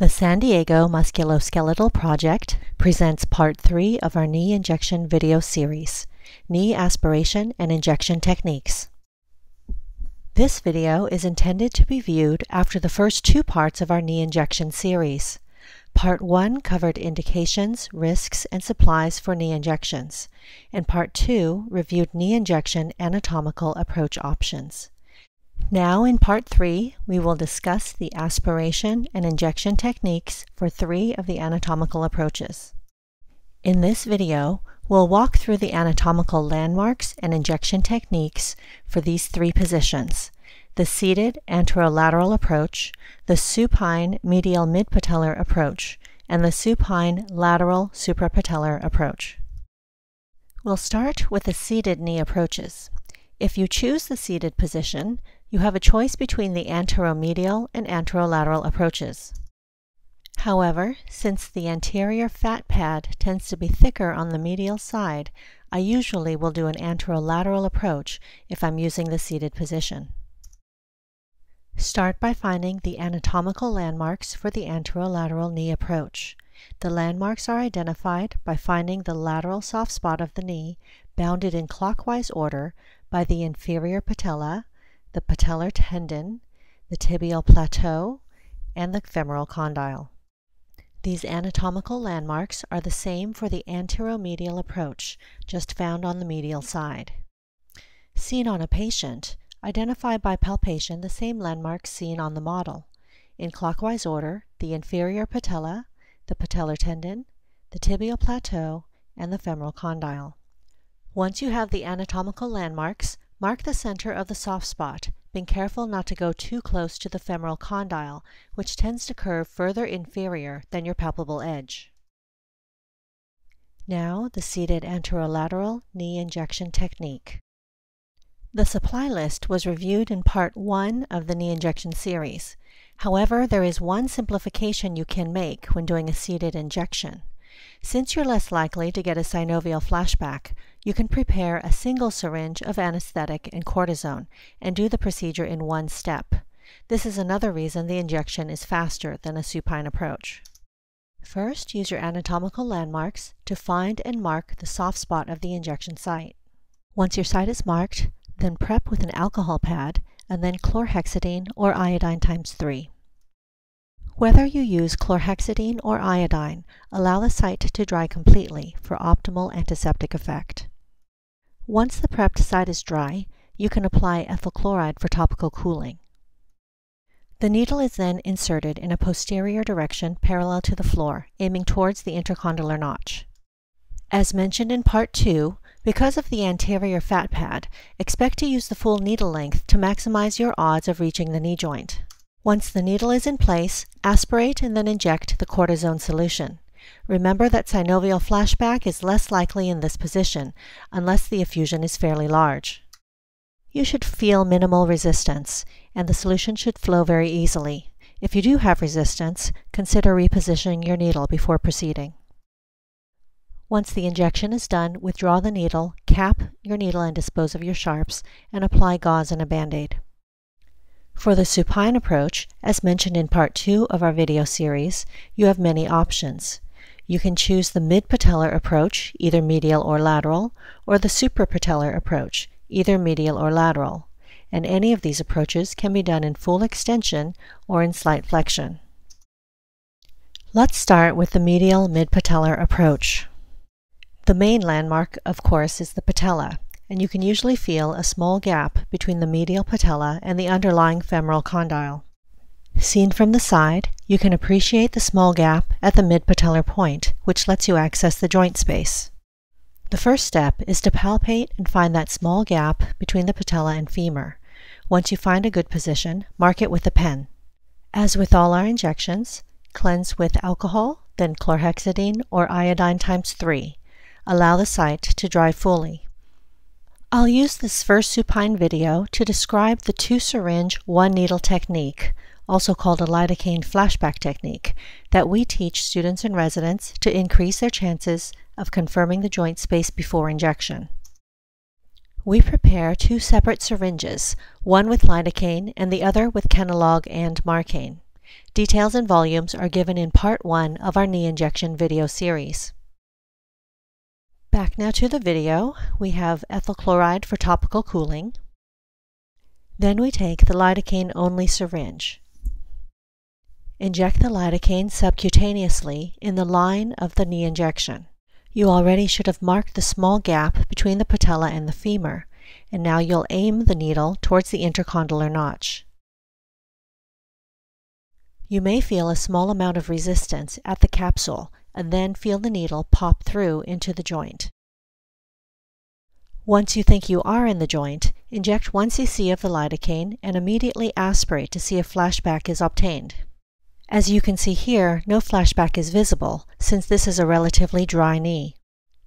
The San Diego Musculoskeletal Project presents part 3 of our knee injection video series, Knee Aspiration and Injection Techniques. This video is intended to be viewed after the first two parts of our knee injection series. Part 1 covered indications, risks, and supplies for knee injections, and Part 2 reviewed knee injection anatomical approach options. Now in part three, we will discuss the aspiration and injection techniques for three of the anatomical approaches. In this video, we'll walk through the anatomical landmarks and injection techniques for these three positions, the seated anterolateral approach, the supine medial midpatellar approach, and the supine lateral suprapatellar approach. We'll start with the seated knee approaches. If you choose the seated position, you have a choice between the anteromedial and anterolateral approaches. However, since the anterior fat pad tends to be thicker on the medial side, I usually will do an anterolateral approach if I'm using the seated position. Start by finding the anatomical landmarks for the anterolateral knee approach. The landmarks are identified by finding the lateral soft spot of the knee bounded in clockwise order by the inferior patella, the patellar tendon, the tibial plateau, and the femoral condyle. These anatomical landmarks are the same for the anteromedial approach, just found on the medial side. Seen on a patient, identify by palpation the same landmarks seen on the model. In clockwise order, the inferior patella, the patellar tendon, the tibial plateau, and the femoral condyle. Once you have the anatomical landmarks, Mark the center of the soft spot, being careful not to go too close to the femoral condyle, which tends to curve further inferior than your palpable edge. Now the seated anterolateral knee injection technique. The supply list was reviewed in part 1 of the knee injection series. However, there is one simplification you can make when doing a seated injection. Since you're less likely to get a synovial flashback, you can prepare a single syringe of anesthetic and cortisone and do the procedure in one step. This is another reason the injection is faster than a supine approach. First, use your anatomical landmarks to find and mark the soft spot of the injection site. Once your site is marked, then prep with an alcohol pad and then chlorhexidine or iodine times 3. Whether you use chlorhexidine or iodine, allow the site to dry completely for optimal antiseptic effect. Once the prepped site is dry, you can apply ethyl chloride for topical cooling. The needle is then inserted in a posterior direction parallel to the floor, aiming towards the intercondylar notch. As mentioned in part 2, because of the anterior fat pad, expect to use the full needle length to maximize your odds of reaching the knee joint. Once the needle is in place, aspirate and then inject the cortisone solution. Remember that synovial flashback is less likely in this position, unless the effusion is fairly large. You should feel minimal resistance, and the solution should flow very easily. If you do have resistance, consider repositioning your needle before proceeding. Once the injection is done, withdraw the needle, cap your needle and dispose of your sharps, and apply gauze and a band-aid. For the supine approach, as mentioned in part 2 of our video series, you have many options. You can choose the mid-patellar approach, either medial or lateral, or the suprapatellar approach, either medial or lateral, and any of these approaches can be done in full extension or in slight flexion. Let's start with the medial mid-patellar approach. The main landmark, of course, is the patella, and you can usually feel a small gap between the medial patella and the underlying femoral condyle. Seen from the side, you can appreciate the small gap at the mid-patellar point, which lets you access the joint space. The first step is to palpate and find that small gap between the patella and femur. Once you find a good position, mark it with a pen. As with all our injections, cleanse with alcohol, then chlorhexidine or iodine times 3. Allow the site to dry fully. I'll use this first supine video to describe the two syringe, one needle technique, also called a lidocaine flashback technique, that we teach students and residents to increase their chances of confirming the joint space before injection. We prepare two separate syringes, one with lidocaine and the other with Kenalog and Marcaine. Details and volumes are given in part 1 of our knee injection video series. Back now to the video, we have ethyl chloride for topical cooling. Then we take the lidocaine-only syringe. Inject the lidocaine subcutaneously in the line of the knee injection. You already should have marked the small gap between the patella and the femur, and now you'll aim the needle towards the intercondylar notch. You may feel a small amount of resistance at the capsule and then feel the needle pop through into the joint. Once you think you are in the joint, inject 1 cc of the lidocaine and immediately aspirate to see if flashback is obtained. As you can see here, no flashback is visible, since this is a relatively dry knee.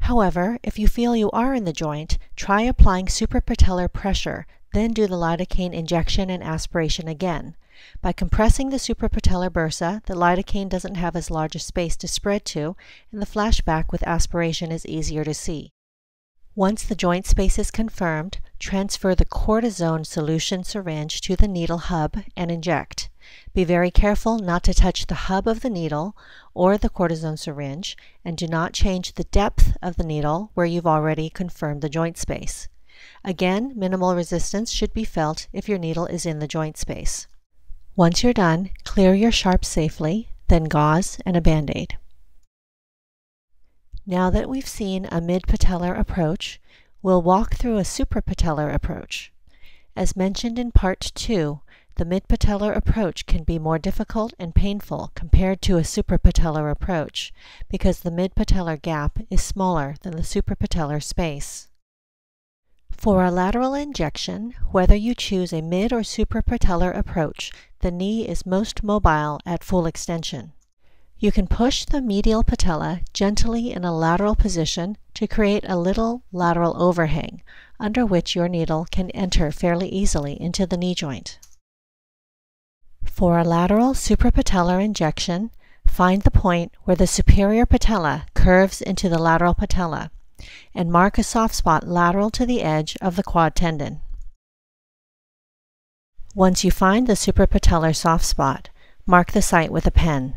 However, if you feel you are in the joint, try applying suprapatellar pressure, then do the lidocaine injection and aspiration again. By compressing the suprapatellar bursa, the lidocaine doesn't have as large a space to spread to, and the flashback with aspiration is easier to see. Once the joint space is confirmed, transfer the cortisone solution syringe to the needle hub and inject. Be very careful not to touch the hub of the needle or the cortisone syringe, and do not change the depth of the needle where you've already confirmed the joint space. Again, minimal resistance should be felt if your needle is in the joint space. Once you're done, clear your sharp safely, then gauze and a band-aid. Now that we've seen a mid-patellar approach, we'll walk through a suprapatellar approach. As mentioned in part 2, the mid-patellar approach can be more difficult and painful compared to a suprapatellar approach because the mid-patellar gap is smaller than the suprapatellar space. For a lateral injection, whether you choose a mid or suprapatellar approach, the knee is most mobile at full extension. You can push the medial patella gently in a lateral position to create a little lateral overhang, under which your needle can enter fairly easily into the knee joint. For a lateral suprapatellar injection, find the point where the superior patella curves into the lateral patella and mark a soft spot lateral to the edge of the quad tendon. Once you find the suprapatellar soft spot, mark the site with a pen.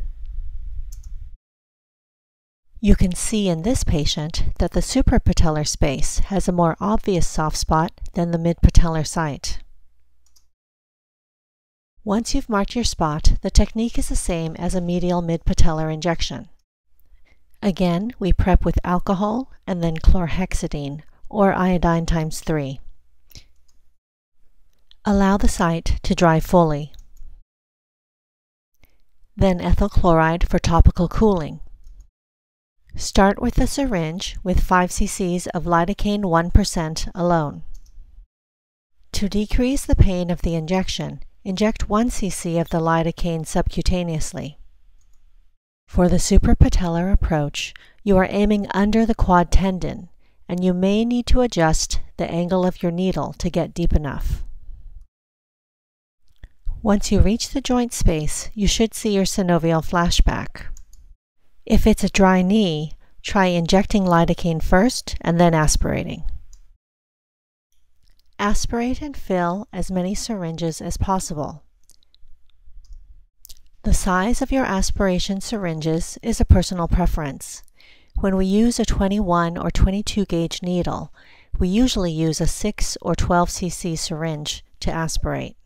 You can see in this patient that the suprapatellar space has a more obvious soft spot than the midpatellar site. Once you've marked your spot, the technique is the same as a medial midpatellar injection. Again, we prep with alcohol and then chlorhexidine, or iodine times 3. Allow the site to dry fully. Then ethyl chloride for topical cooling. Start with a syringe with 5 cc's of lidocaine 1% alone. To decrease the pain of the injection, inject 1 cc of the lidocaine subcutaneously. For the suprapatellar approach, you are aiming under the quad tendon, and you may need to adjust the angle of your needle to get deep enough. Once you reach the joint space, you should see your synovial flashback. If it's a dry knee, try injecting lidocaine first and then aspirating. Aspirate and fill as many syringes as possible. The size of your aspiration syringes is a personal preference. When we use a 21 or 22 gauge needle, we usually use a 6 or 12 cc syringe to aspirate.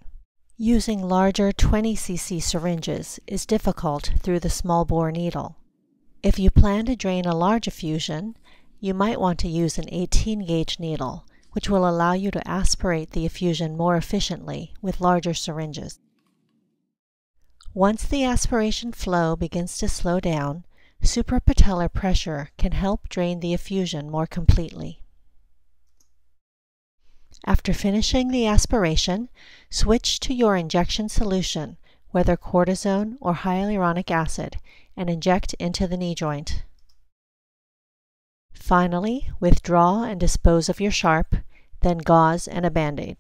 Using larger 20 cc syringes is difficult through the small bore needle. If you plan to drain a large effusion, you might want to use an 18 gauge needle, which will allow you to aspirate the effusion more efficiently with larger syringes. Once the aspiration flow begins to slow down, suprapatellar pressure can help drain the effusion more completely. After finishing the aspiration, switch to your injection solution, whether cortisone or hyaluronic acid, and inject into the knee joint. Finally, withdraw and dispose of your sharp, then gauze and a band-aid.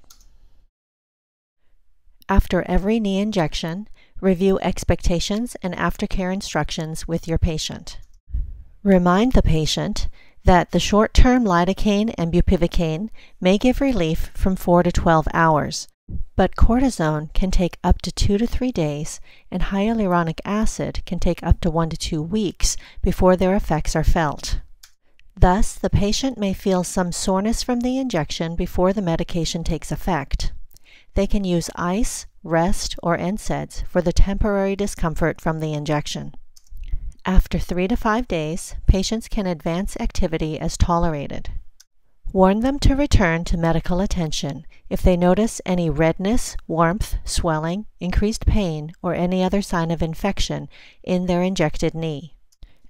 After every knee injection, review expectations and aftercare instructions with your patient. Remind the patient that the short-term lidocaine and bupivacaine may give relief from 4 to 12 hours, But cortisone can take up to two to three days, and hyaluronic acid can take up to one to two weeks before their effects are felt. Thus, the patient may feel some soreness from the injection before the medication takes effect. They can use ice, rest, or NSAIDs for the temporary discomfort from the injection. After three to five days, patients can advance activity as tolerated. Warn them to return to medical attention if they notice any redness, warmth, swelling, increased pain, or any other sign of infection in their injected knee.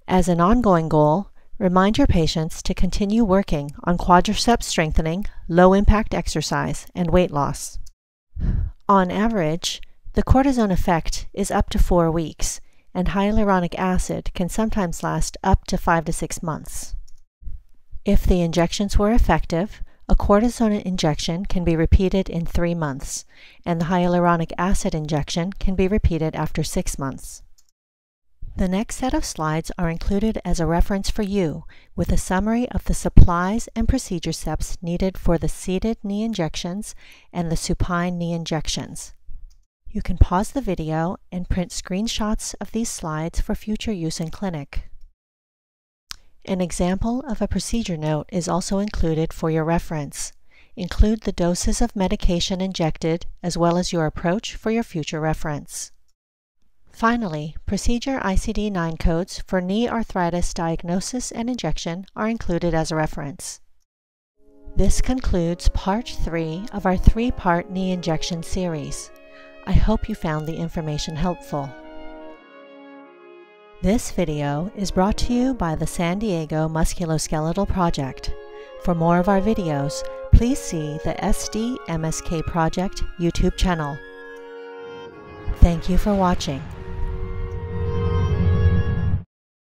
As an ongoing goal, remind your patients to continue working on quadriceps strengthening, low impact exercise, and weight loss. On average, the cortisone effect is up to four weeks, and hyaluronic acid can sometimes last up to five to six months. If the injections were effective, a cortisone injection can be repeated in three months, and the hyaluronic acid injection can be repeated after six months. The next set of slides are included as a reference for you with a summary of the supplies and procedure steps needed for the seated knee injections and the supine knee injections. You can pause the video and print screenshots of these slides for future use in clinic. An example of a procedure note is also included for your reference. Include the doses of medication injected as well as your approach for your future reference. Finally, procedure ICD-9 codes for knee arthritis diagnosis and injection are included as a reference. This concludes part 3 of our three-part knee injection series. I hope you found the information helpful. This video is brought to you by the San Diego Musculoskeletal Project. For more of our videos, please see the SDMSK Project YouTube channel. Thank you for watching.